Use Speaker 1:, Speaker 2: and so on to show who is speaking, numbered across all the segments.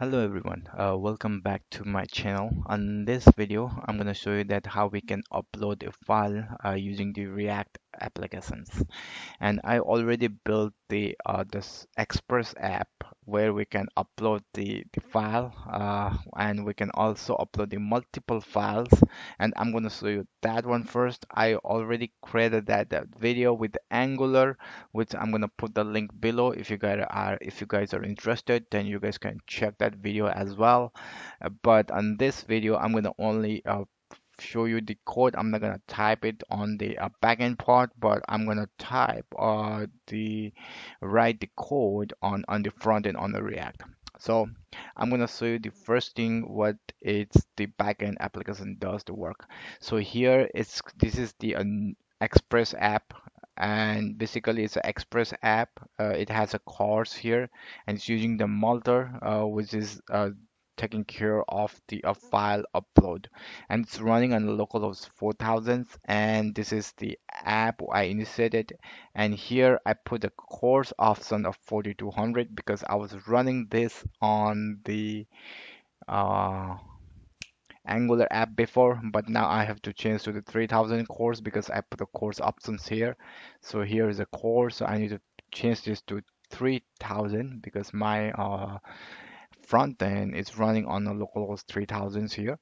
Speaker 1: Hello everyone, uh, welcome back to my channel. On this video, I'm going to show you that how we can upload a file uh, using the React applications. And I already built the uh, this Express app where we can upload the, the file uh, and we can also upload the multiple files. And I'm to show you that one first. I already created that, that video with Angular, which I'm to put the link below. If you guys are if you guys are interested, then you guys can check that video as well. Uh, but on this video, I'm to only uh, show you the code. I'm not gonna type it on the uh, backend part, but I'm gonna type uh, the write the code on on the front end on the React. So I'm gonna show you the first thing what it's the backend application does to work. So here it's this is the uh, Express app and basically it's an Express app. Uh, it has a CORS here and it's using the Multer, uh, which is uh, taking care of the uh, file upload. And it's running on the localhost 4000 and this is the app I initiated. And here I put the CORS option of 4200 because I was running this on the uh, Angular app before but now I have to change to the 3000 CORS because I put the CORS options here. So here is a CORS. So I need to change this to 3000 because my uh, front end is running on a localhost 3000 here.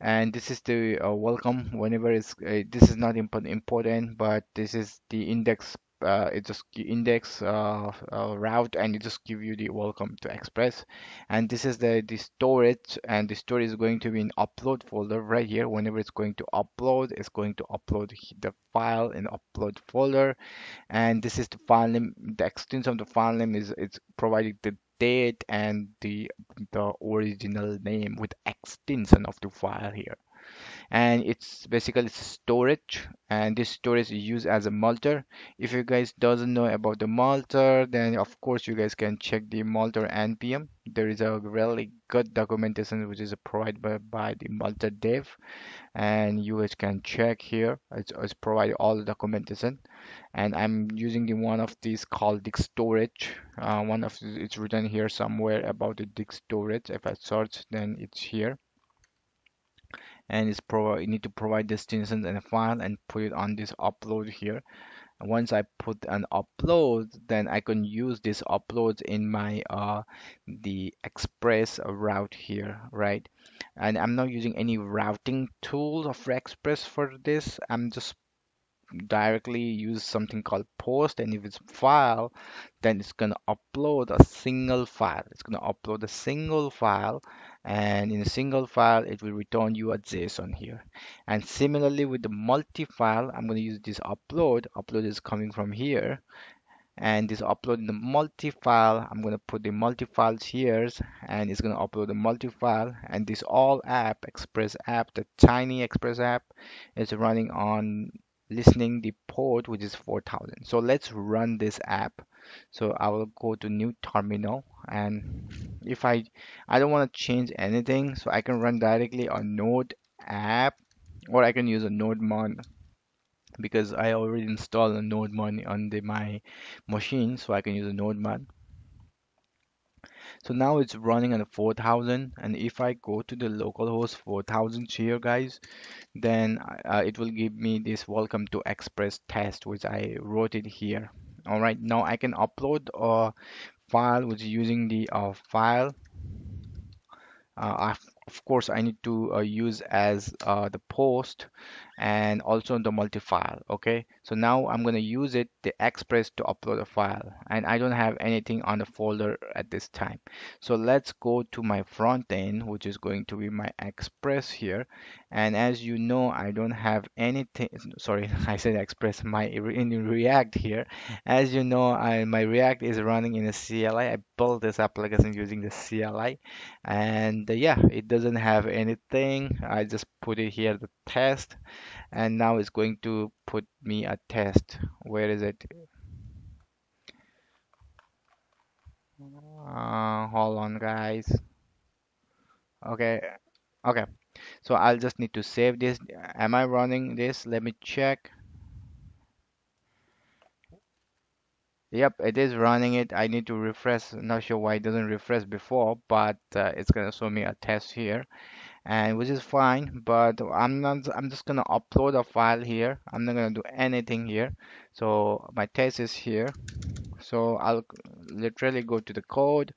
Speaker 1: And this is the uh, welcome whenever it's uh, this is not impo- important but this is the index uh, it just index uh, uh, route and it just give you the welcome to express. And this is the the storage and the storage is going to be in upload folder right here. Whenever it's going to upload it's going to upload the file in upload folder. And this is the file name the extension of the file name is it's providing the date and the the original name with extension of the file here. And it's basically storage and this storage is used as a multer if you guys doesn't know about the multer then of course you guys can check the multer npm there is a really good documentation which is provided by, by the multer dev and you guys can check here. It's, it's provide all the documentation and I'm using one of these called disk storage. Uh, one of it's written here somewhere about the disk storage. If I search then it's here. And it's pro you need to provide destination and a file and put it on this upload here. Once I put an upload then I can use this upload in my uh the express route here right? And I'm not using any routing tools of Express for this. I'm just directly use something called post and if it's file then it's going to upload a single file. It's going to upload a single file and in a single file it will return you a JSON here. And similarly with the multi-file I'm going to use this upload. Upload is coming from here. And this upload in the multi-file I'm going to put the multi-files here and it's going to upload the multi-file. And this all app express app the tiny express app is running on listening the port which is 4000 so let's run this app. So I will go to new terminal and if I I don't want to change anything so I can run directly on node app or I can use a nodemon because I already installed a nodemon on the my machine so I can use a nodemon so now it's running on 4000 and if I go to the localhost 4000 here guys then uh, it will give me this welcome to express test which I wrote it here. All right now I can upload a file which is using the uh, file. Uh, of course I need to uh, use as uh, the post and also the multi-file okay? So now I'm to use it the express to upload a file and I don't have anything on the folder at this time. So let's go to my front end which is going to be my express here. And as you know I don't have anything sorry I said express my in react here. As you know I my react is running in a CLI I. Built this application using the CLI and uh, yeah it doesn't have anything. I just put it here the test and now it's going to put me a test. Where is it? Uh, hold on guys. Okay okay. So I'll just need to save this. Am I running this? Let me check. Yep, it is running it. I need to refresh. Not sure why it doesn't refresh before, but uh, it's gonna show me a test here, and which is fine. But I'm not. I'm just gonna upload a file here. I'm not gonna do anything here. So my test is here. So I'll literally go to the code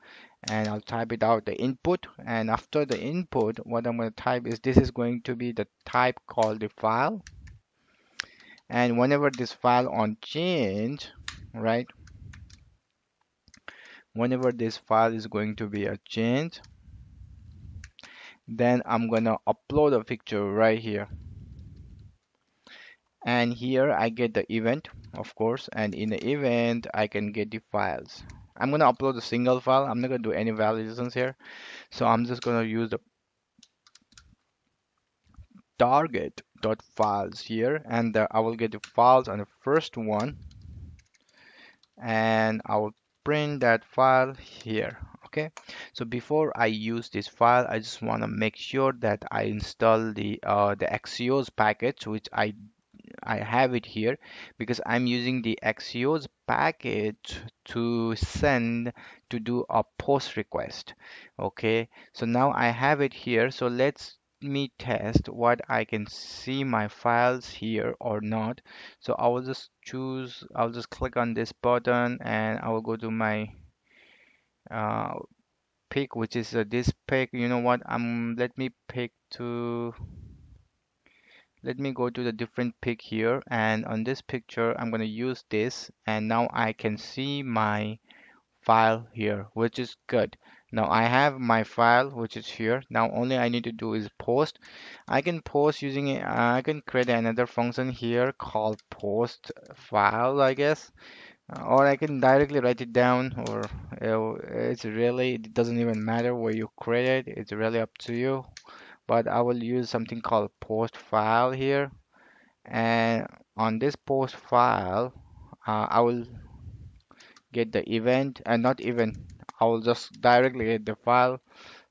Speaker 1: and I'll type it out the input. And after the input, what I'm gonna type is this is going to be the type called the file. And whenever this file on change, right? whenever this file is going to be a change then I'm gonna upload a picture right here. And here I get the event of course and in the event I can get the files. I'm gonna upload a single file. I'm not gonna do any validations here. So I'm just gonna use the target dot files here and uh, I will get the files on the first one. And I will print that file here okay? So before I use this file I just want to make sure that I install the uh, the Axios package which I I have it here because I'm using the Axios package to send to do a post request okay? So now I have it here so let's me test what I can see my files here or not. So I will just choose I'll just click on this button and I will go to my uh, pick which is uh, this pick you know what I'm let me pick to let me go to the different pick here and on this picture I'm to use this and now I can see my file here which is good. Now I have my file which is here. Now only I need to do is post. I can post using it I can create another function here called post file I guess or I can directly write it down or it's really it doesn't even matter where you create it it's really up to you. But I will use something called post file here. And on this post file uh, I will get the event and not even I will just directly get the file.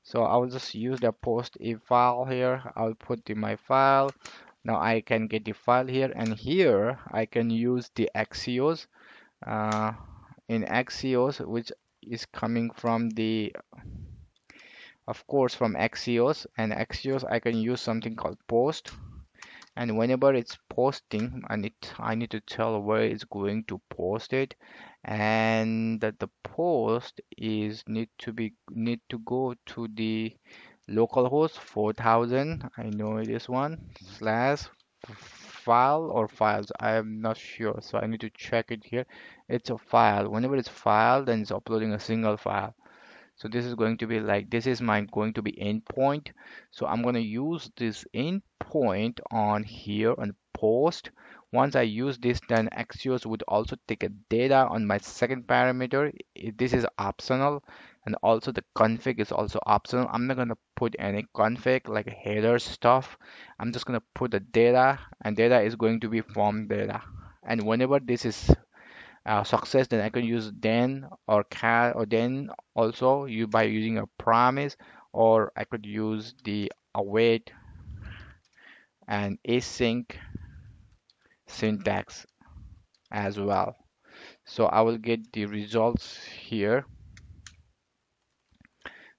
Speaker 1: So I will just use the post if file here. I'll put in my file. Now I can get the file here and here I can use the Axios uh, in Axios which is coming from the of course from Axios. And Axios I can use something called post. And whenever it's posting I need I need to tell where it's going to post it. And that the post is need to be need to go to the localhost 4000 I know it is one slash file or files? I am not sure so I need to check it here. It's a file. Whenever it's file then it's uploading a single file. So this is going to be like this is my going to be endpoint. So I'm going to use this endpoint on here on post. Once I use this then Axios would also take a data on my second parameter. This is optional and also the config is also optional. I'm not going to put any config like header stuff. I'm just going to put the data and data is going to be form data. And whenever this is uh, success then I can use then or cat or then also you by using a promise or I could use the await and async syntax as well. So I will get the results here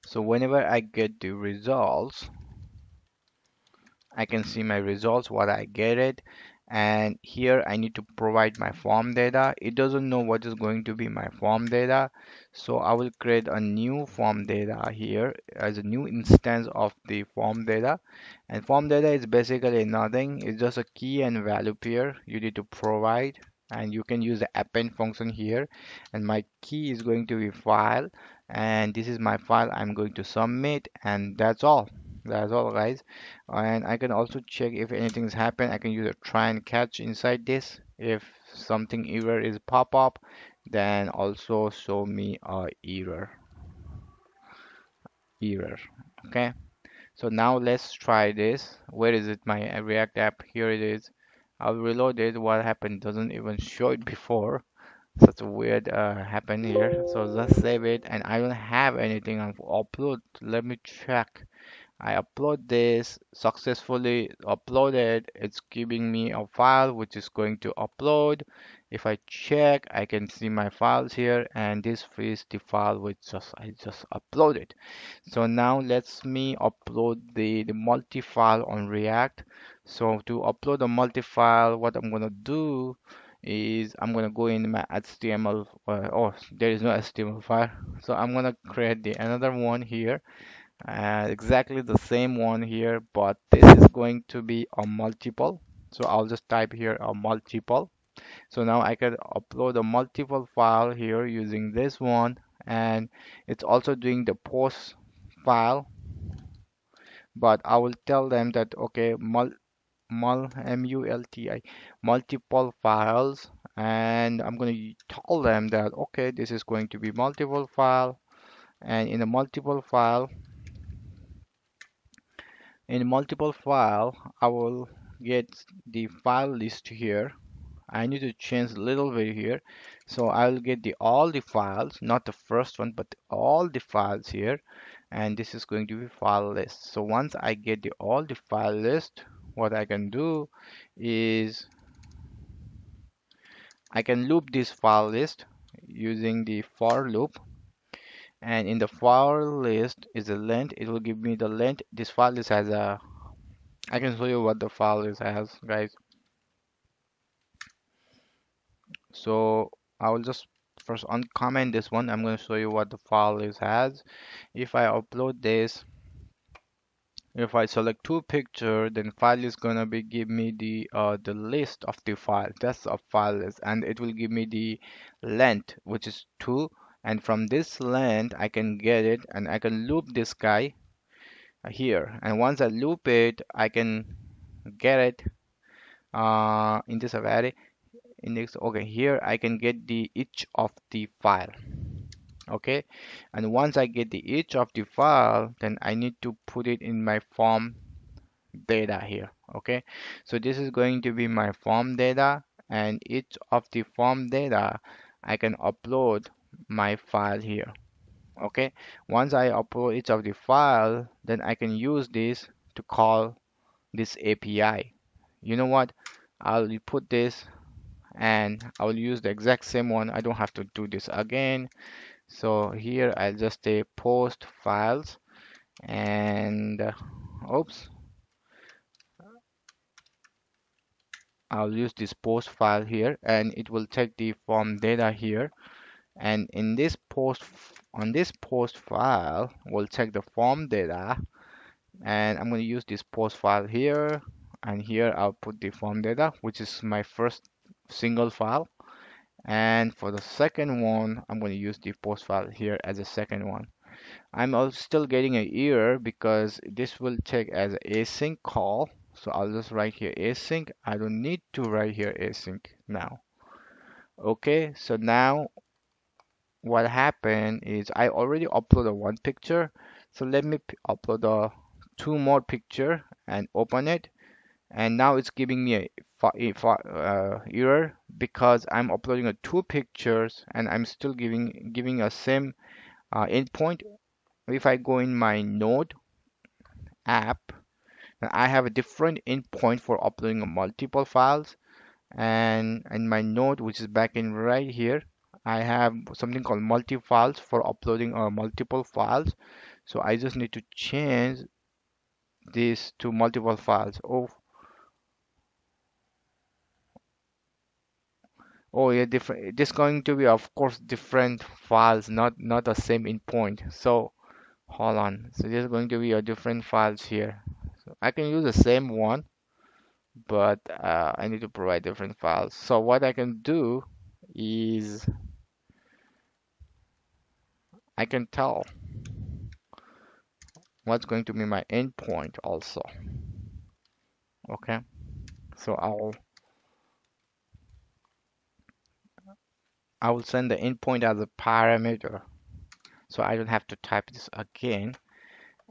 Speaker 1: so whenever I get the results I can see my results what I get it and here I need to provide my form data. It doesn't know what is going to be my form data so I will create a new form data here as a new instance of the form data. And form data is basically nothing. It's just a key and value pair you need to provide and you can use the append function here. And my key is going to be file and this is my file I'm going to submit and that's all. That's all guys. And I can also check if anything's happened. I can use a try and catch inside this. If something error is pop up then also show me a error. Error okay? So now let's try this. Where is it? My react app here it is. I'll reload it. What happened? Doesn't even show it before such a weird uh happened here. So just save it and I don't have anything on upload. Let me check. I upload this successfully uploaded. It's giving me a file which is going to upload. If I check I can see my files here and this is the file which just I just uploaded. So now let's me upload the the multi-file on React. So to upload a multi-file what I'm gonna do is I'm gonna go in my HTML uh, oh there is no HTML file. So I'm gonna create the another one here uh, exactly the same one here but this is going to be a multiple. So I'll just type here a multiple. So now I can upload a multiple file here using this one and it's also doing the post file. But I will tell them that okay mul mul m-u-l-t-i multiple files and I'm going to tell them that okay this is going to be multiple file and in a multiple file in multiple file I will get the file list here. I need to change a little bit here so I'll get the all the files not the first one but all the files here and this is going to be file list. So once I get the all the file list what I can do is I can loop this file list using the for loop. And in the file list is a length. It will give me the length. This file list has a I can show you what the file list has guys. So I will just first uncomment this one. I'm going to show you what the file is has. If I upload this if I select two picture then file is gonna be give me the uh, the list of the file that's a file list and it will give me the length which is two. And from this length I can get it and I can loop this guy here. And once I loop it I can get it uh, in this array index. Okay here I can get the each of the file okay? And once I get the each of the file then I need to put it in my form data here okay? So this is going to be my form data and each of the form data I can upload my file here okay? Once I upload each of the file then I can use this to call this API you know what? I'll put this and I will use the exact same one. I don't have to do this again so here I'll just say post files and uh, oops. I'll use this post file here and it will take the form data here. And in this post on this post file we'll take the form data. And I'm going to use this post file here and here I'll put the form data which is my first single file and for the second one I'm going to use the post file here as a second one. I'm still getting an error because this will take as an async call. So I'll just write here async. I don't need to write here async now. Okay so now what happened is I already uploaded one picture. So let me upload a two more picture and open it. And now it's giving me a uh, error because I'm uploading a two pictures and I'm still giving giving a same uh, endpoint. If I go in my node app I have a different endpoint for uploading multiple files. And in my node which is back in right here I have something called multi-files for uploading uh, multiple files. So I just need to change this to multiple files. Oh oh yeah different this going to be of course different files not not the same endpoint so hold on. So there's going to be a different files here. So I can use the same one but uh, I need to provide different files. So what I can do is I can tell what's going to be my endpoint also. Okay? So I'll I will send the endpoint as a parameter. So I don't have to type this again.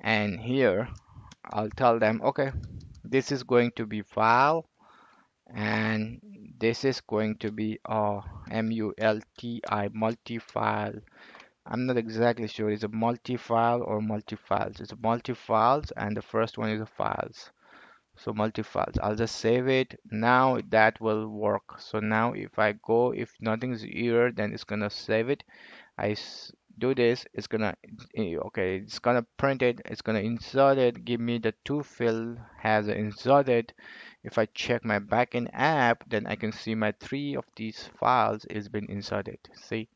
Speaker 1: And here I'll tell them okay this is going to be file and this is going to be a multi multi-file. I'm not exactly sure it's a multi-file or multi-files? It's multi-files and the first one is a files so multi-files I'll just save it. Now that will work. So now if I go if nothing's here then it's gonna save it. I do this it's gonna eh, okay it's gonna print it it's gonna insert it. Give me the two fill has inserted. If I check my backend app then I can see my three of these files is been inserted. See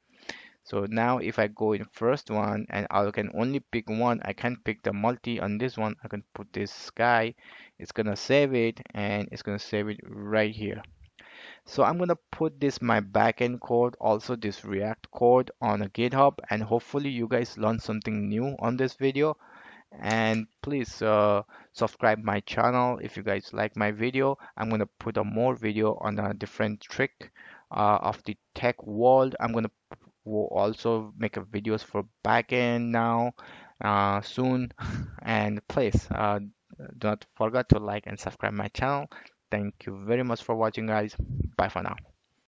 Speaker 1: so now if I go in first one and I can only pick one I can pick the multi on this one. I can put this guy it's gonna save it and it's gonna save it right here. So I'm gonna put this my backend code also this react code on a github and hopefully you guys learn something new on this video. And please uh, subscribe my channel if you guys like my video. I'm gonna put a more video on a different trick uh, of the tech world. I'm gonna will also make videos for backend now uh, soon. And please uh, do not forget to like and subscribe my channel. Thank you very much for watching guys. Bye for now